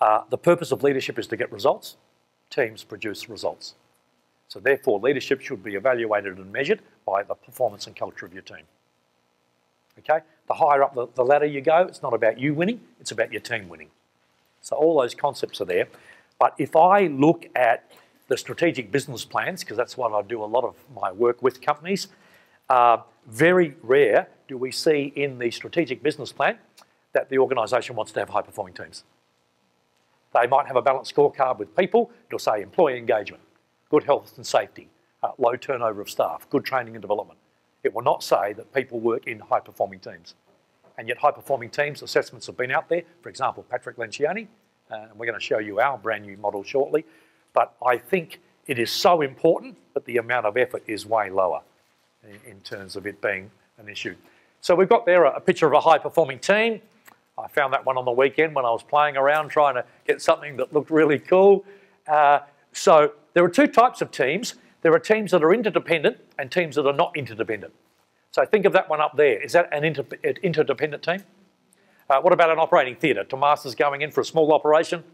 Uh, the purpose of leadership is to get results. Teams produce results. So therefore, leadership should be evaluated and measured by the performance and culture of your team. Okay? The higher up the, the ladder you go, it's not about you winning, it's about your team winning. So all those concepts are there. But if I look at the strategic business plans, because that's what I do a lot of my work with companies, uh, very rare do we see in the strategic business plan that the organisation wants to have high performing teams. They might have a balanced scorecard with people. It'll say employee engagement, good health and safety, uh, low turnover of staff, good training and development. It will not say that people work in high performing teams. And yet high performing teams assessments have been out there. For example, Patrick Lencioni, uh, and we're going to show you our brand new model shortly. But I think it is so important that the amount of effort is way lower in, in terms of it being an issue. So we've got there a, a picture of a high performing team. I found that one on the weekend when I was playing around trying to get something that looked really cool. Uh, so there are two types of teams. There are teams that are interdependent and teams that are not interdependent. So think of that one up there. Is that an inter interdependent team? Uh, what about an operating theatre? Tomas is going in for a small operation.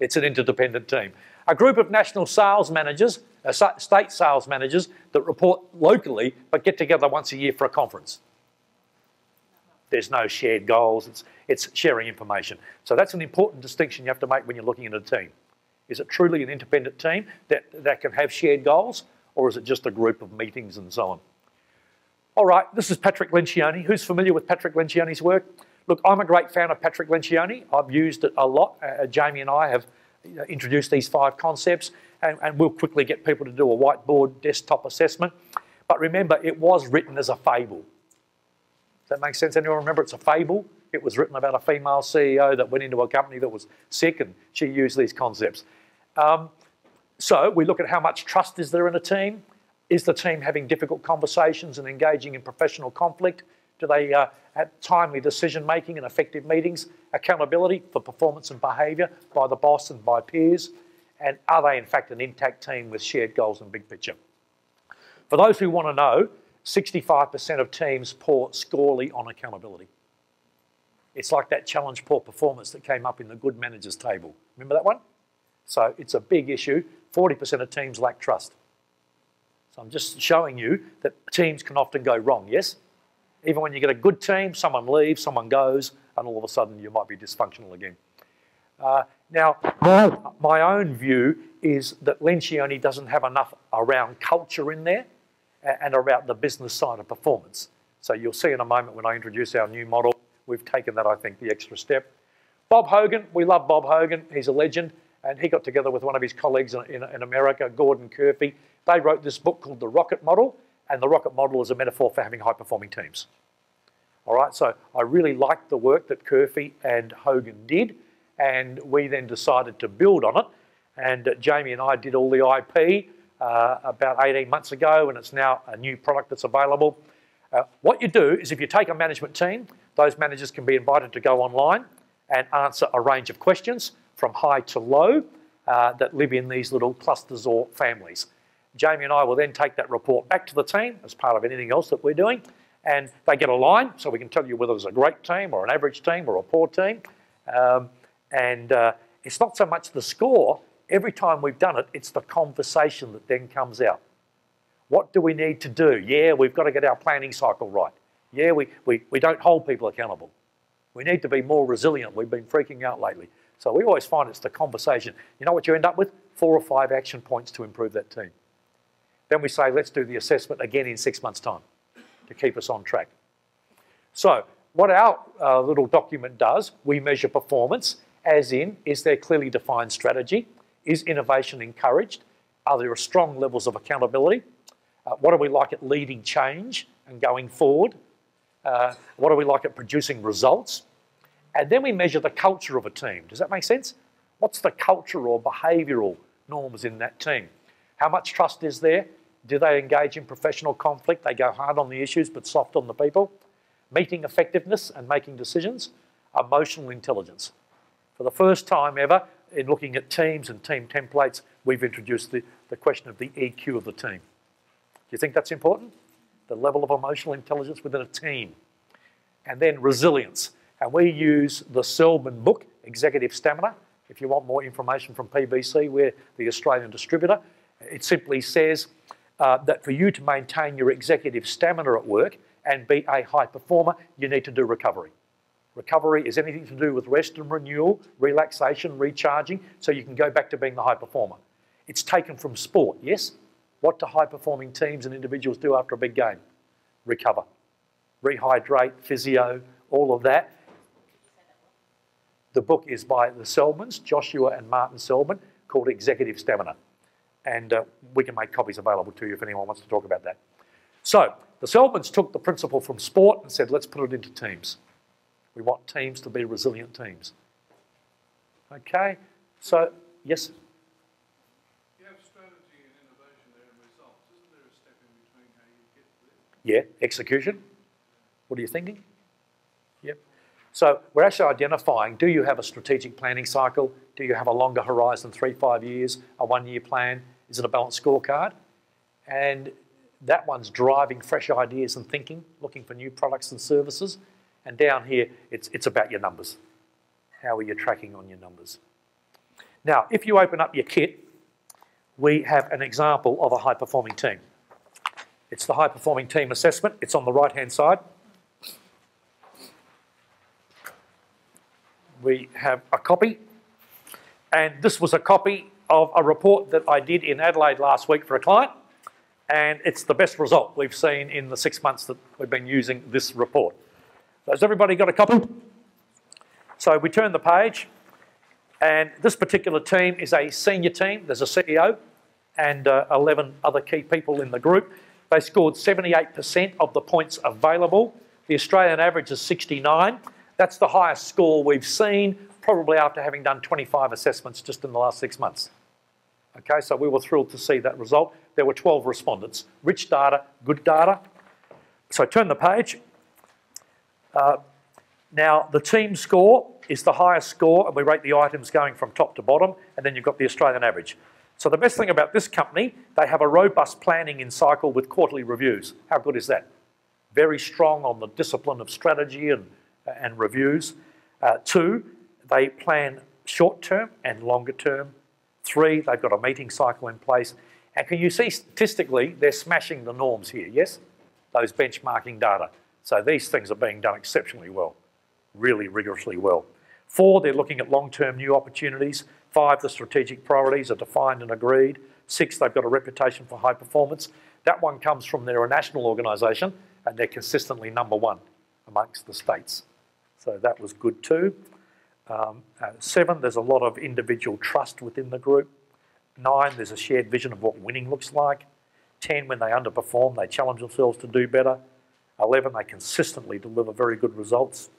It's an interdependent team. A group of national sales managers, uh, state sales managers that report locally but get together once a year for a conference. There's no shared goals, it's, it's sharing information. So that's an important distinction you have to make when you're looking at a team. Is it truly an independent team that, that can have shared goals, or is it just a group of meetings and so on? All right, this is Patrick Lencioni. Who's familiar with Patrick Lencioni's work? Look, I'm a great fan of Patrick Lencioni. I've used it a lot. Uh, Jamie and I have introduced these five concepts, and, and we'll quickly get people to do a whiteboard desktop assessment. But remember, it was written as a fable. Does that make sense? Anyone remember it's a fable? It was written about a female CEO that went into a company that was sick and she used these concepts. Um, so we look at how much trust is there in a team. Is the team having difficult conversations and engaging in professional conflict? Do they uh, have timely decision making and effective meetings? Accountability for performance and behaviour by the boss and by peers? And are they in fact an intact team with shared goals and big picture? For those who want to know, 65% of teams pour scorely on accountability. It's like that challenge poor performance that came up in the good managers table. Remember that one? So it's a big issue. 40% of teams lack trust. So I'm just showing you that teams can often go wrong, yes? Even when you get a good team, someone leaves, someone goes, and all of a sudden you might be dysfunctional again. Uh, now, my own view is that Lencioni doesn't have enough around culture in there and about the business side of performance. So you'll see in a moment when I introduce our new model, we've taken that, I think, the extra step. Bob Hogan, we love Bob Hogan. He's a legend. And he got together with one of his colleagues in, in, America, Gordon Curphy. They wrote this book called The Rocket Model. And the rocket model is a metaphor for having high performing teams. All right, so I really liked the work that Curphy and Hogan did. And we then decided to build on it. And uh, Jamie and I did all the IP uh, about 18 months ago, and it's now a new product that's available. Uh, what you do is if you take a management team, those managers can be invited to go online and answer a range of questions from high to low uh, that live in these little clusters or families. Jamie and I will then take that report back to the team as part of anything else that we're doing, and they get a line so we can tell you whether it's a great team or an average team or a poor team. Um, and uh, it's not so much the score, every time we've done it, it's the conversation that then comes out. What do we need to do? Yeah, we've got to get our planning cycle right. Yeah, we, we, we don't hold people accountable. We need to be more resilient. We've been freaking out lately. So we always find it's the conversation. You know what you end up with? Four or five action points to improve that team. Then we say, let's do the assessment again in six months' time to keep us on track. So what our uh, little document does, we measure performance, as in, is there clearly defined strategy? Is innovation encouraged? Are there strong levels of accountability? Uh, what are we like at leading change and going forward? Uh, what are we like at producing results? And then we measure the culture of a team. Does that make sense? What's the culture or behavioural norms in that team? How much trust is there? Do they engage in professional conflict? They go hard on the issues but soft on the people. Meeting effectiveness and making decisions. Emotional intelligence. For the first time ever, in looking at teams and team templates, we've introduced the, the question of the EQ of the team. Do you think that's important? The level of emotional intelligence within a team. And then resilience. And we use the Seligman book, Executive Stamina, If you want more information from PBC, we're the Australian distributor. It simply says uh, that for you to maintain your executive stamina at work and be a high performer, you need to do recovery. Recovery is anything to do with rest and renewal, relaxation, recharging, so you can go back to being the high performer. It's taken from sport, yes? What do high performing teams and individuals do after a big game? Recover, rehydrate, physio, all of that. The book is by the Seligmans, Joshua and Martin Seligman, called Executive Stamina. And uh, we can make copies available to you if anyone wants to talk about that. So, the Seligmans took the principle from sport and said, let's put it into teams. We want teams to be resilient teams. Okay, so, yes? You have strategy and innovation there and results. Isn't there a step in between how you get there? Yeah, execution. What are you thinking? Yep. So we're actually identifying, do you have a strategic planning cycle? Do you have a longer horizon, three, five years, a one-year plan? Is it a balanced scorecard? And that one's driving fresh ideas and thinking, looking for new products and services. And down here, it's, it's about your numbers. How are you tracking on your numbers? Now, if you open up your kit, we have an example of a high-performing team. It's the high-performing team assessment. It's on the right-hand side. We have a copy. And this was a copy of a report that I did in Adelaide last week for a client. And it's the best result we've seen in the six months that we've been using this report. Has everybody got a copy? So we turn the page, and this particular team is a senior team. There's a CEO and uh, 11 other key people in the group. They scored 78% of the points available. The Australian average is 69. That's the highest score we've seen, probably after having done 25 assessments just in the last six months. Okay, so we were thrilled to see that result. There were 12 respondents. Rich data, good data. So turn the page. Uh, now, the team score is the highest score, and we rate the items going from top to bottom, and then you've got the Australian average. So the best thing about this company, they have a robust planning in cycle with quarterly reviews. How good is that? Very strong on the discipline of strategy and, and reviews. Uh, two, they plan short term and longer term. Three, they've got a meeting cycle in place. And can you see statistically, they're smashing the norms here, yes? Those benchmarking data. So these things are being done exceptionally well, really rigorously well. Four, they're looking at long-term new opportunities. Five, the strategic priorities are defined and agreed. Six, they've got a reputation for high performance. That one comes from their national organisation and they're consistently number one amongst the states. So that was good too. Um, uh, seven, there's a lot of individual trust within the group. Nine, there's a shared vision of what winning looks like. Ten, when they underperform, they challenge themselves to do better. 11, they consistently deliver very good results.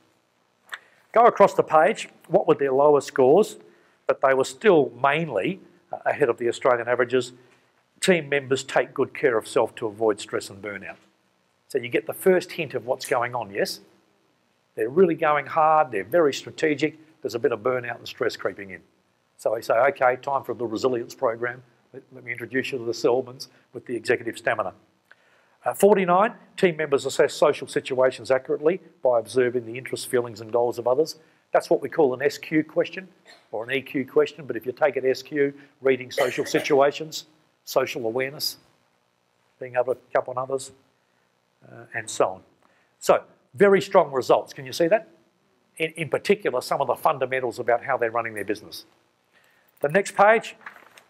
Go across the page, what were their lower scores? But they were still mainly uh, ahead of the Australian averages. Team members take good care of self to avoid stress and burnout. So you get the first hint of what's going on, yes? They're really going hard, they're very strategic, there's a bit of burnout and stress creeping in. So we say, okay, time for the resilience program. Let, let me introduce you to the Seligmans with the executive stamina. Uh, 49, team members assess social situations accurately by observing the interests, feelings and goals of others. That's what we call an SQ question or an EQ question, but if you take it SQ, reading social situations, social awareness, being able to pick up on others, uh, and so on. So, very strong results. Can you see that? In, in particular, some of the fundamentals about how they're running their business. The next page,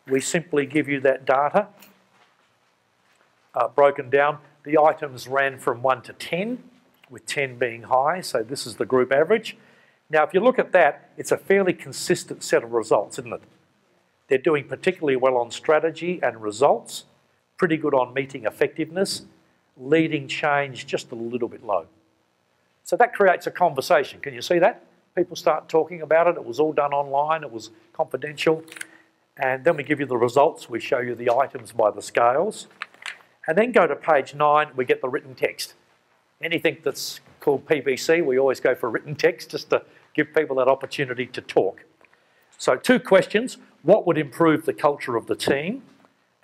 we simply give you that data uh, broken down. The items ran from 1 to 10, with 10 being high, so this is the group average. Now, if you look at that, it's a fairly consistent set of results, isn't it? They're doing particularly well on strategy and results, pretty good on meeting effectiveness, leading change just a little bit low. So that creates a conversation. Can you see that? People start talking about it. It was all done online. It was confidential. And then we give you the results. We show you the items by the scales. And then go to page nine, we get the written text. Anything that's called PBC, we always go for written text just to give people that opportunity to talk. So two questions, what would improve the culture of the team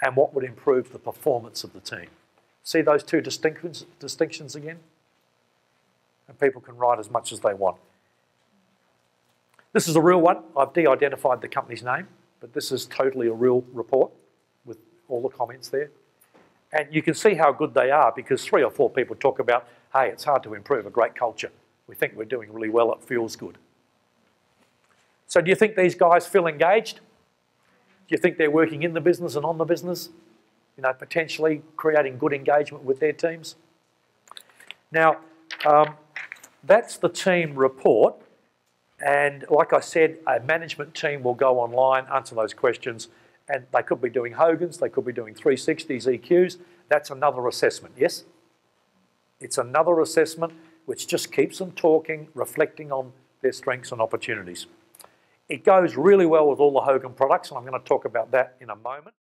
and what would improve the performance of the team? See those two distinctions, distinctions again? And people can write as much as they want. This is a real one. I've de-identified the company's name, but this is totally a real report with all the comments there. And you can see how good they are because three or four people talk about, hey, it's hard to improve a great culture. We think we're doing really well, it feels good. So do you think these guys feel engaged? Do you think they're working in the business and on the business? You know, potentially creating good engagement with their teams? Now, um, that's the team report. And like I said, a management team will go online, answer those questions, and they could be doing Hogan's, they could be doing 360s, EQs. That's another assessment, yes? It's another assessment which just keeps them talking, reflecting on their strengths and opportunities. It goes really well with all the Hogan products, and I'm going to talk about that in a moment.